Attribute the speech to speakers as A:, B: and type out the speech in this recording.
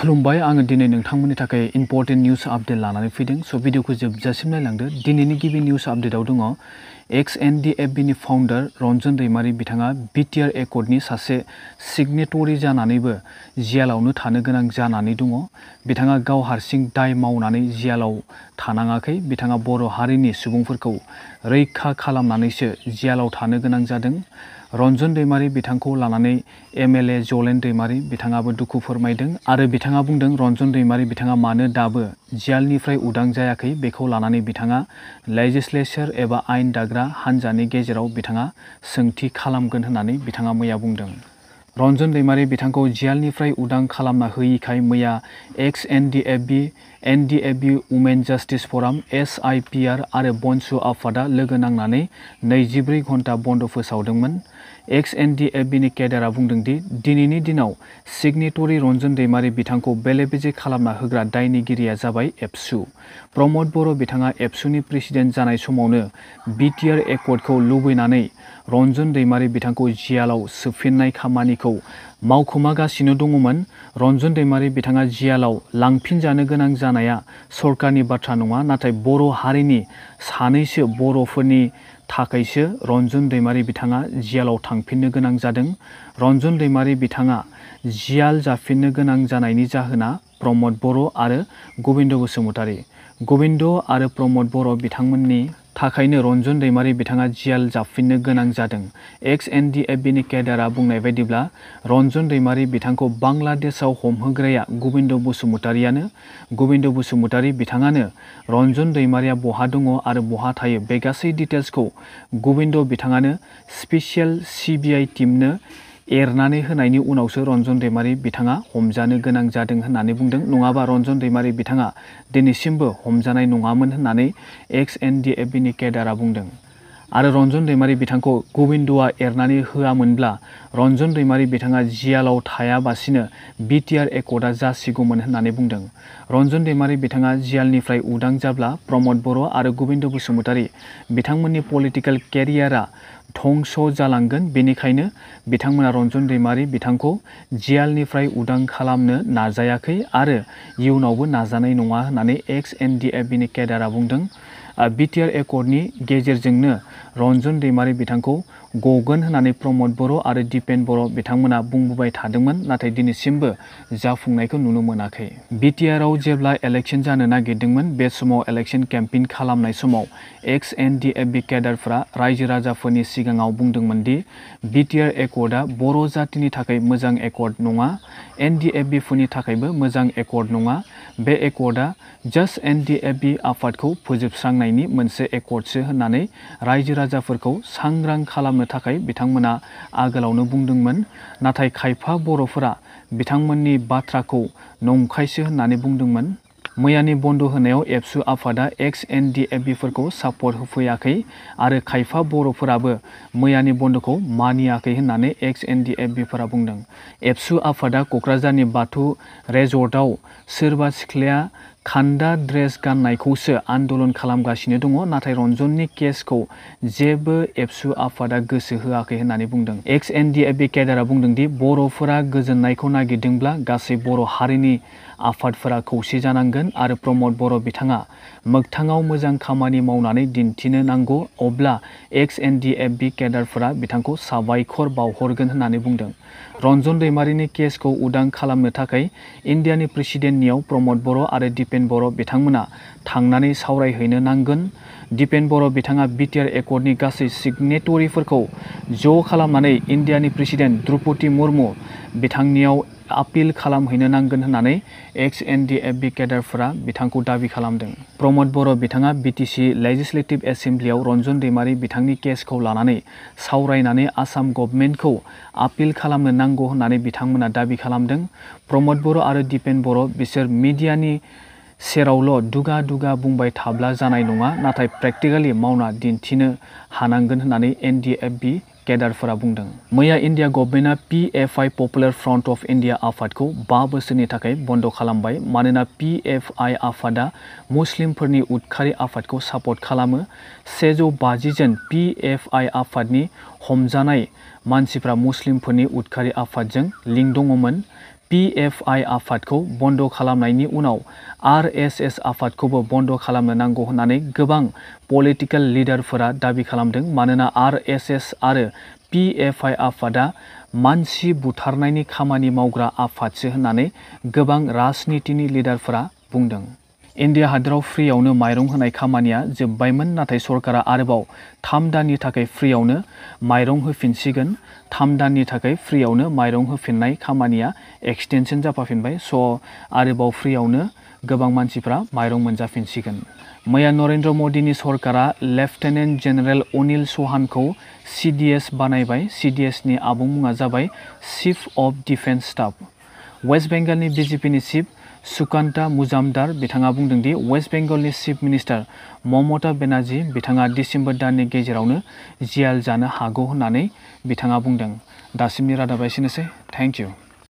A: खुलुमबाय। आङो दिनै नोंथांमोननि थाखाय इम्पर्टेन्ट निउस आपडेट लानानै फैदों। स' भिडिअखौ जोबजासिम नायलांदो। दिनैनि गिबि निउस आपडेटआव दङ एक्स एन डि एफ़ बिनि फाउन्डार रन्जन दैमारि बिथाङा बिटिआर एकर्डनि सासे सिगनेटरि जानानैबो जियालावनो थानो गोनां जानानै दङ। बिथाङा गाव हारसिं दाय मावनानै जियालाव थानाङाखै। बिथाङा बर' हारिनि सुबुंफोरखौ रैखा खालामनानैसो जियालाव थानो गोनां जादों। रन्जन दैमारि बिथांखौ लानानै एम एल ए जलेन दैमारि बिथाङाबो दुखु फोरमायदों आरो बिथाङा बुंदों, रन्जन दैमारि बिथाङा मानो दाबो जियालनिफ्राय उदां जायाखै? बेखौ लानानै बिथाङा लेजिस्लेचार एबा आयेन दाग्रा हान्जानि गेजेराव बिथाङा सोंथि खालामगोन होननानै बिथाङा मैया बुंदों रन्जन दैमारि बिथांखौ जियालनिफ्राय उदां खालामना होयिखाय मैया ex N D F B N D F B women justice फराम S I P R आरो बनसु आफादा लोगो नांनानै नैजिब्रै घन्टा बन्द' फोसावदोंमोन एक्स एन डि एफ बिनि केडारा बुंदोंदि दिनैनि दिनाव सिगनेटरि रन्जन दैमारि बिथांखौ बेले बेजे खालामना होग्रा दायनिगिरिया जाबाय एबसु प्रमद बर' बिथाङा एबसुनि प्रेसिडेन्ट जानाय समावनो बिटिआर एकर्डखौ लुबैनानै रन्जन दैमारि बिथांखौ जियालाव सोफिननाय खामानिखौ मावखोमागासिनो दङमोन रन्जन दैमारि बिथाङा जियालाव लांफिनजानो गोनां जानाया सरकारनि बाथ्रा नङा नाथाय बर' हारिनि सानैसो बर'फोरनि थाखायसो रन्जन दैमारि बिथाङा जियालाव थांफिननो गोनां जादों रन्जन दैमारि बिथाङा जियाल जाफिननो गोनां जानायनि जाहोना प्रमद बर' आरो गबिन्द बसुमतारी गबिन्द आरो प्रमद बर' बिथांमोननि थाखायनो रन्जन दैमारि बिथाङा जियाल जाफिननो गोनां जादों एक्स एन डि एफ बिनि केडारा बुंनाय बायदिब्ला रन्जन दैमारि बिथांखौ बांलादेशआव हमहोग्राया गबिन्द बसुमतारियानो गबिन्द बसुमतारी बिथाङानो रन्जन दैमारिया बहा दङ आरो बहा थायो बे गासै डिटेल्सखौ गबिन्द बिथाङानो स्पेसियेल सिबिआइ टिमनो एरनानै होनायनि उनावसो रन्जन दैमारि बिथाङा हमजानो गोनां जादों होननानै बुंदों नङाबा रन्जन दैमारि बिथाङा दिनैसिमबो हमजानाय नङामोन होननानै एक्स एन डि एफ बिनि केडारा बुंदों आरो रन्जन दैमारि बिथांखौ गबिन्दआ एरनानै होआमोनब्ला रन्जन दैमारि बिथाङा जियालाव थायाबासिनो बिटिआर एकर्डआ जासिगौमोन होननानै बुंदों रन्जन दैमारि बिथाङा जियालनिफ्राय उदां जाब्ला प्रमद बर' आरो गबिन्द बसुमतारी बिथांमोननि पलिटिकेल केरियारा धंस जालांगोन बेनिखायनो बिथांमोना रन्जन दैमारि बिथांखौ जियालनिफ्राय उदां खालामनो नाजायाखै आरो इयुनावबो नाजानाय नङा होननानै एक्स एन डि एफ बिनि केडारा बुंदों बिटिआर एकर्डनि गेजेरजोंनो रन्जन दैमारि बिथांखौ गगोन होननानै प्रमद बर' आरो दिपेन बर' बिथांमोना बुंबोबाय थादोंमोन, नाथाय दिनैसिमबो जाफुंनायखौ नुनो मोनाखै। बिटिआरआव जेब्ला इलेक्सन जानो नागिरदोंमोन, बे समाव इलेक्सन केम्पेइन खालामनाय समाव X N D F B केडारफ्रा रायजो राजाफोरनि सिगाङाव बुंदोंमोन दि बिटिआर एकर्डआ बर' जातिनि थाखाय मोजां एकर्ड नङा एन डि एफ़ बिफोरनि थाखायबो मोजां एकर्ड नङा। बे एकर्डआ just N D F B आफादखौ फोजोबस्रांनायनि मोनसे एकर्डसो होननानै रायजो राजाफोरखौ सांग्रां खालामनो थाखाय बिथांमोना आगोलावनो बुंदोंमोन, नाथाय खायफा बर'फोरा बिथांमोननि बाथ्राखौ नंखायसो होननानै बुंदोंमोन। मैयानि बन्द' होनायाव एबसु आफादा एक्स एन डि एफ़ बिफोरखौ सापर्ट होफैयाखै आरो खायफा बर'फोराबो मैयानि बन्द'खौ मानियाखै होननानै एक्स एन डि एफ़ बिफोरा बुंदों। एबसु आफादा क'क्राझारनि बाथौ रेजर्टआव सोरबा सिख्लाया खान्दा ड्रेस गाननायखौसो आन्दलन खालामगासिनो दङ नाथाय रन्जननि केसखौ जेबो एबसु आफादा गोसो होआखै होननानै बुंदों ex N D F B केडारा बुंदोंदि बर'फोरा गोजोननायखौ नागिरदोंब्ला गासै बर' हारिनि आफादफोरा खौसे जानांगोन आरो प्रमद बर' बिथाङा मोगथाङाव मोजां खामानि मावनानै दिन्थिनो नांगौ, अब्ला X N D F B केडारफोरा बिथांखौ साबायखर बावहरगोन होननानै बुंदों। रन्जन दैमारिनि केसखौ उदां खालामनो थाखाय इण्डियानि प्रेसिडेन्टनियाव प्रमद बर' आरो दिपेन बर' बिथांमोना थांनानै सावरायहैनो नांगोन। दिपेन बर' बिथाङा बिटिआर एकर्डनि गासै सिगनेटरिफोरखौ ज' खालामनानै इण्डियानि प्रेसिडेन्ट द्रौपदि मुर्मु बिथांनियाव आपिल खालामहैनो नांगोन होननानै ex N D F B केडारफोरा बिथांखौ दाबि खालामदों प्रमद बर' बिथाङा बिटिसि लेजिस्लेटिभ एसेम्ब्लियाव रन्जन दैमारि बिथांनि केसखौ लानानै सावरायनानै आसाम गभर्नमेन्टखौ आपिल खालामनो नांगौ होननानै बिथांमोना दाबि खालामदों प्रमद बर' आरो दिपेन बर' बिसोर मिडियानि सेरावल' दुगा दुगा बुंबाय थाब्ला जानाय नङा नाथाय प्रेक्टिकेलि मावना दिन्थिनो हानांगोन होननानै एन डि एफ बि केडारफोरा बुंदों। मैया India गभर्नमेन्टआ P F I popular front of India आफादखौ बा बोसोरनि थाखाय बन्द' खालामबाय, मानोना पि एफ़ आइ आफादा मुस्लिमफोरनि उदखारि आफादखौ सापर्ट खालामो। सेजौ बाजि जन पि एफ़ आइ आफादनि हमजानाय मानसिफ्रा मुस्लिमफोरनि उदखारि आफादजों लिंक दङमोन पिएफआइ आफादखौ बंद खालामनायनि उनाव आरएसएस आफादखौबो बंद खालामनो नांगौ होननानै गोबां पलिटिकेल लिडारफोरा दाबि खालामदों। मानोना आरएसएस आरो पिएफआइ आफादा मानसि बुथारनायनि खामानि मावग्रा आफादसो होननानै गोबां राजनितिनि लिडारफोरा बुंदों। इन्डिया हादोराव फ्रियावनो माइरं होनाय खामानिया जोब्बायमोन, नाथाय सरकारा आरोबाव थाम दाननि थाखाय फ्रियावनो माइरं होफिनसिगोन। थाम दाननि थाखाय फ्रियावनो माइरं होफिननाय खामानिया एक्सटेनसन जाफाफिनबाय, स' आरोबाव फ्रियावनो गोबां मानसिफ्रा माइरं मोनजाफिनसिगोन। मैया नरेन्द्र मदिनि सरकारा लेफ्टेनेन्ट जेनेरेल अनिल चौहानखौ सि डि एस बानायबाय। एसनि आबुं मुङा जाबाय chief of defence staff. West बेंगलनि बिजेपिनि चिफ सुकान्ता मुजामदार बिथाङा बुंदों दि वेस्ट बेंगलनि चिफ मिनिस्टार ममता बेनार्जी बिथाङा डिसेम्बर दाननि गेजेरावनो जियाल जानो हागौ होननानै बिथाङा बुंदों दासिमनि रादाबा एसेनोसै थेंक इउ